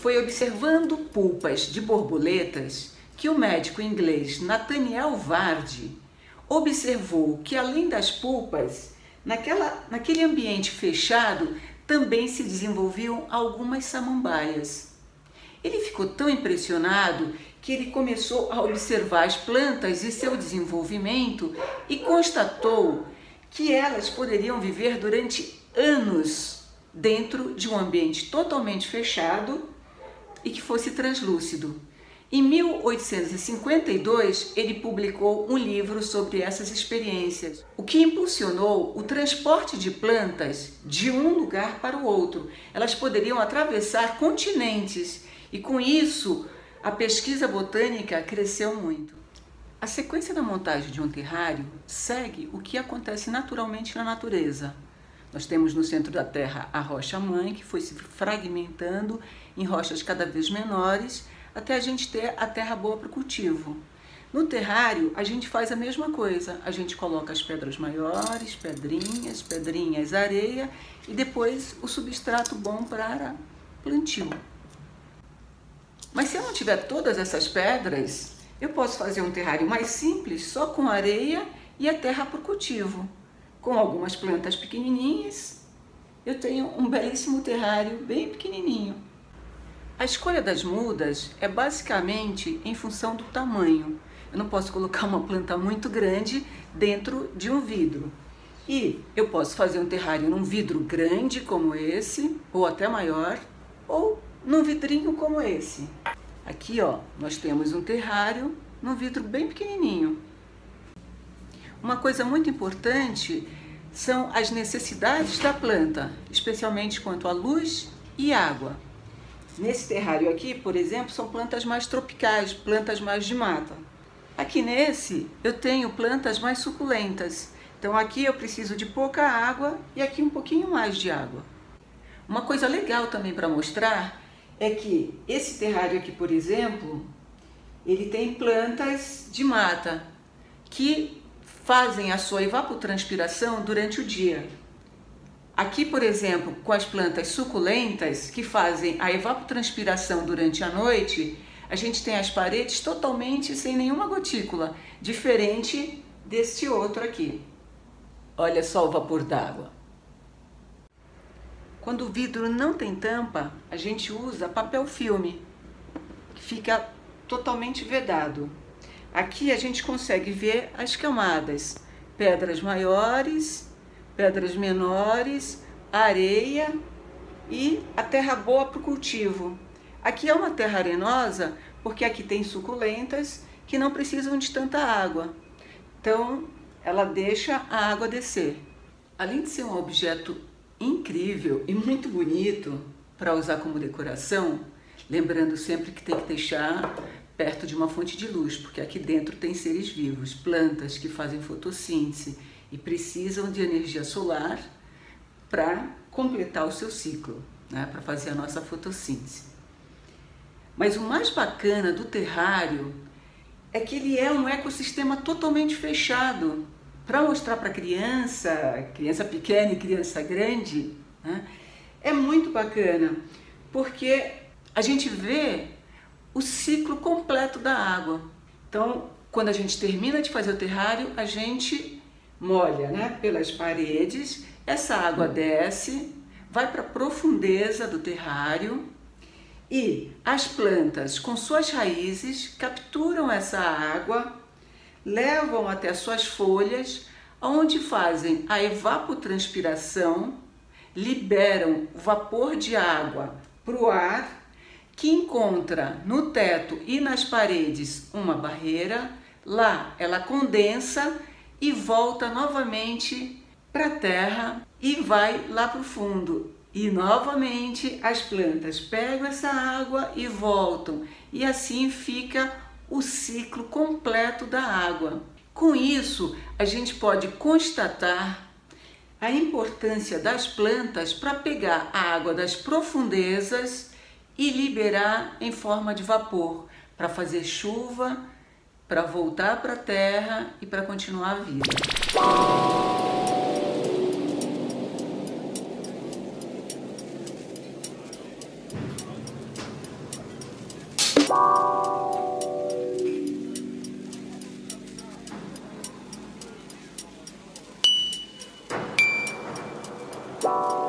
foi observando pulpas de borboletas que o médico inglês Nathaniel Vardy observou que além das pulpas, naquela, naquele ambiente fechado também se desenvolviam algumas samambaias. Ele ficou tão impressionado que ele começou a observar as plantas e seu desenvolvimento e constatou que elas poderiam viver durante anos dentro de um ambiente totalmente fechado e que fosse translúcido. Em 1852, ele publicou um livro sobre essas experiências, o que impulsionou o transporte de plantas de um lugar para o outro. Elas poderiam atravessar continentes e, com isso, a pesquisa botânica cresceu muito. A sequência da montagem de um terrário segue o que acontece naturalmente na natureza. Nós temos no centro da Terra a rocha-mãe, que foi se fragmentando em rochas cada vez menores até a gente ter a terra boa para o cultivo. No terrário, a gente faz a mesma coisa. A gente coloca as pedras maiores, pedrinhas, pedrinhas, areia e depois o substrato bom para plantio. Mas se eu não tiver todas essas pedras, eu posso fazer um terrário mais simples, só com areia e a terra para o cultivo. Com algumas plantas pequenininhas, eu tenho um belíssimo terrário bem pequenininho. A escolha das mudas é basicamente em função do tamanho. Eu não posso colocar uma planta muito grande dentro de um vidro. E eu posso fazer um terrário num vidro grande como esse, ou até maior, ou num vidrinho como esse. Aqui, ó, nós temos um terrário num vidro bem pequenininho. Uma coisa muito importante são as necessidades da planta, especialmente quanto à luz e água. Nesse terrário aqui, por exemplo, são plantas mais tropicais, plantas mais de mata. Aqui nesse, eu tenho plantas mais suculentas. Então aqui eu preciso de pouca água e aqui um pouquinho mais de água. Uma coisa legal também para mostrar é que esse terrário aqui, por exemplo, ele tem plantas de mata que fazem a sua evapotranspiração durante o dia. Aqui, por exemplo, com as plantas suculentas que fazem a evapotranspiração durante a noite, a gente tem as paredes totalmente sem nenhuma gotícula, diferente deste outro aqui. Olha só o vapor d'água. Quando o vidro não tem tampa, a gente usa papel filme, que fica totalmente vedado. Aqui a gente consegue ver as camadas, pedras maiores pedras menores, areia e a terra boa para o cultivo. Aqui é uma terra arenosa porque aqui tem suculentas que não precisam de tanta água. Então, ela deixa a água descer. Além de ser um objeto incrível e muito bonito para usar como decoração, lembrando sempre que tem que deixar perto de uma fonte de luz, porque aqui dentro tem seres vivos, plantas que fazem fotossíntese e precisam de energia solar para completar o seu ciclo, né, para fazer a nossa fotossíntese. Mas o mais bacana do terrário é que ele é um ecossistema totalmente fechado. Para mostrar para criança, criança pequena e criança grande, né, é muito bacana, porque a gente vê o ciclo completo da água. Então, quando a gente termina de fazer o terrário, a gente molha né, pelas paredes, essa água desce, vai para a profundeza do terrário e as plantas, com suas raízes, capturam essa água, levam até suas folhas, onde fazem a evapotranspiração, liberam vapor de água para o ar, que encontra no teto e nas paredes uma barreira. Lá ela condensa e volta novamente para a terra e vai lá para o fundo. E novamente as plantas pegam essa água e voltam, e assim fica o ciclo completo da água. Com isso, a gente pode constatar a importância das plantas para pegar a água das profundezas e liberar em forma de vapor para fazer chuva, para voltar para a terra e para continuar a vida. Bye.